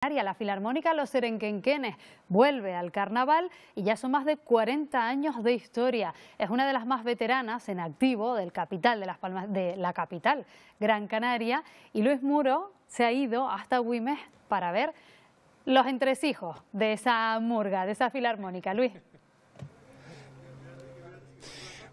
La Filarmónica Los Serenquenquenes vuelve al carnaval y ya son más de 40 años de historia. Es una de las más veteranas en activo del capital de Las Palmas, de la capital, Gran Canaria, y Luis Muro se ha ido hasta Güimes para ver los entresijos de esa murga, de esa filarmónica. Luis.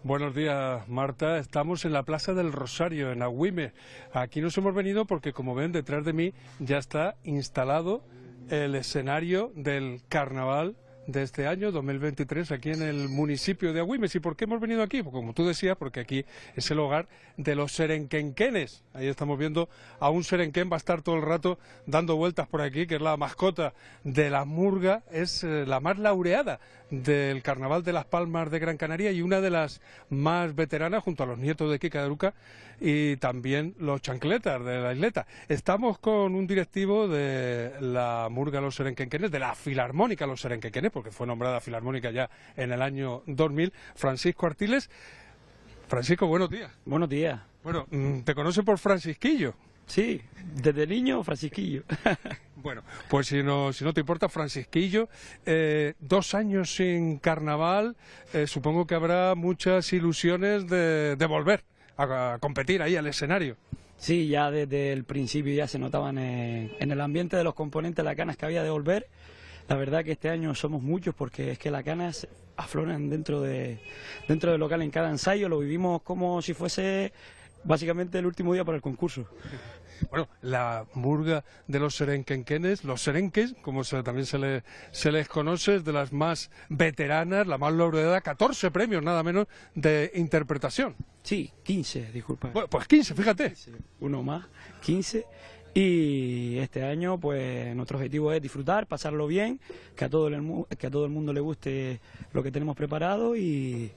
Buenos días, Marta. Estamos en la Plaza del Rosario, en Agüime. Aquí nos hemos venido porque, como ven, detrás de mí ya está instalado el escenario del carnaval de este año 2023 aquí en el municipio de Agüimes. ¿Y por qué hemos venido aquí? Como tú decías, porque aquí es el hogar de los serenquenquenes. Ahí estamos viendo a un serenquén, va a estar todo el rato dando vueltas por aquí, que es la mascota de la murga, es eh, la más laureada del Carnaval de las Palmas de Gran Canaria y una de las más veteranas junto a los nietos de Kika de Luca y también los chancletas de la isleta. Estamos con un directivo de la Murga Los Serenquenquenes, de la Filarmónica Los Serenquenquenes, porque fue nombrada Filarmónica ya en el año 2000, Francisco Artiles. Francisco, buenos días. Buenos días. Bueno, mm, te conoce por Francisquillo. Sí, desde niño Francisquillo. bueno, pues si no, si no te importa, Francisquillo, eh, dos años sin carnaval, eh, supongo que habrá muchas ilusiones de, volver a, competir ahí al escenario. Sí, ya desde el principio ya se notaban en, el ambiente de los componentes las ganas que había de volver. La verdad que este año somos muchos porque es que las ganas afloran dentro de dentro del local en cada ensayo, lo vivimos como si fuese básicamente el último día para el concurso. Bueno, la murga de los serenquenquenes, los serenques, como también se, se les conoce, es de las más veteranas, la más laureada, 14 premios nada menos de interpretación. Sí, 15, disculpa. Bueno, pues 15, fíjate. uno más, 15. Y este año, pues nuestro objetivo es disfrutar, pasarlo bien, que a todo el, que a todo el mundo le guste lo que tenemos preparado y,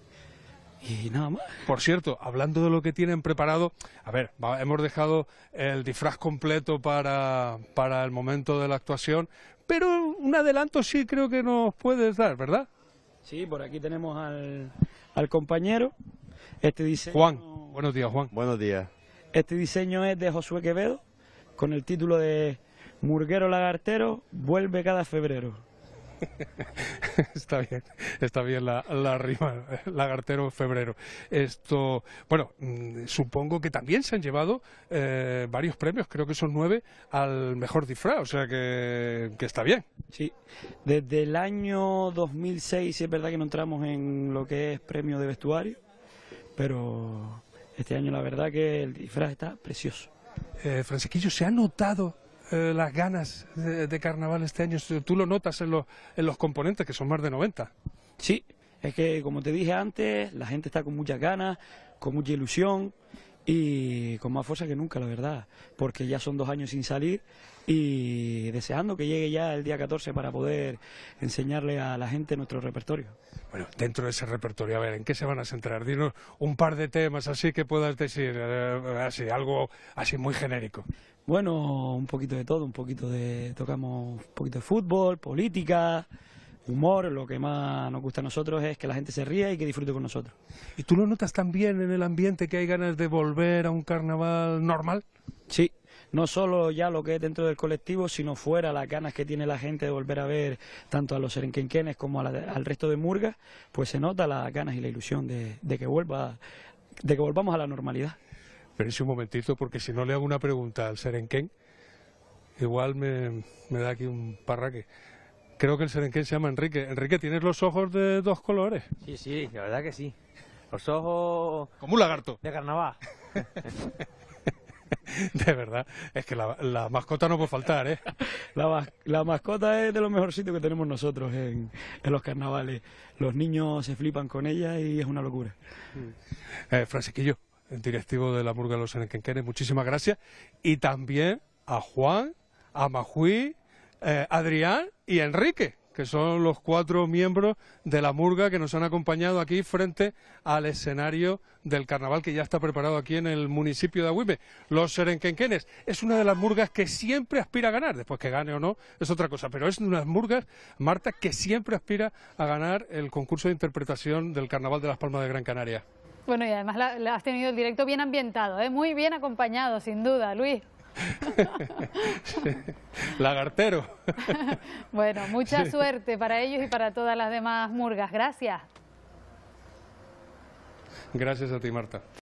y nada más. Por cierto, hablando de lo que tienen preparado, a ver, hemos dejado el disfraz completo para, para el momento de la actuación, pero un adelanto sí creo que nos puedes dar, ¿verdad? Sí, por aquí tenemos al, al compañero. Este diseño... Juan, buenos días, Juan. Buenos días. Este diseño es de Josué Quevedo, con el título de Murguero Lagartero, vuelve cada febrero. está bien, está bien la, rima, lagartero febrero. Esto, bueno, mm, supongo que también se han llevado eh, varios premios, creo que son nueve, al mejor disfraz, o sea que, que está bien. Sí, desde el año 2006 es verdad que no entramos en lo que es premio de vestuario, pero este año la verdad que el disfraz está precioso. Eh, ¿se ha notado eh, las ganas de, carnaval este año? ¿Tú lo notas en los, en los componentes, que son más de 90? Sí, es que como te dije antes, la gente está con muchas ganas, con mucha ilusión y con más fuerza que nunca, la verdad, porque ya son dos años sin salir y deseando que llegue ya el día 14 para poder enseñarle a la gente nuestro repertorio. Bueno, dentro de ese repertorio, a ver, ¿en qué se van a centrar? Dinos un par de temas así que puedas decir, eh, así, algo así muy genérico. Bueno, un poquito de todo, un poquito de, tocamos un poquito de fútbol, política, humor, lo que más nos gusta a nosotros es que la gente se ría y que disfrute con nosotros. ¿Y tú lo notas también en el ambiente que hay ganas de volver a un carnaval normal? Sí, no solo ya lo que es dentro del colectivo, sino fuera las ganas que tiene la gente de volver a ver tanto a los serenquenquenes como al resto de Murgas, pues se nota las ganas y la ilusión de, que vuelva, de que volvamos a la normalidad. Espérense un momentito, porque si no le hago una pregunta al serenquén, igual me, da aquí un parraque. Creo que el serenquén se llama Enrique. Enrique, ¿tienes los ojos de dos colores? Sí, sí, la verdad que sí. Los ojos... Como un lagarto. De carnaval. de verdad, es que la, mascota no puede faltar, ¿eh? La, mascota es de lo mejorcito que tenemos nosotros en, los carnavales. Los niños se flipan con ella y es una locura. Eh, Francisquillo, el directivo de la Murga de los Serenquenquenes, muchísimas gracias. Y también a Juan, a Majuí, eh, Adrián y Enrique que son los cuatro miembros de la murga que nos han acompañado aquí frente al escenario del carnaval que ya está preparado aquí en el municipio de Agüime. Los Serenquenquenes es una de las murgas que siempre aspira a ganar, después que gane o no es otra cosa, pero es una de las murgas, Marta, que siempre aspira a ganar el concurso de interpretación del carnaval de las Palmas de Gran Canaria. Bueno, y además la, has tenido el directo bien ambientado, ¿eh? muy bien acompañado, sin duda, Luis. Lagartero. bueno, mucha suerte para ellos y para todas las demás murgas. Gracias. Gracias a ti, Marta.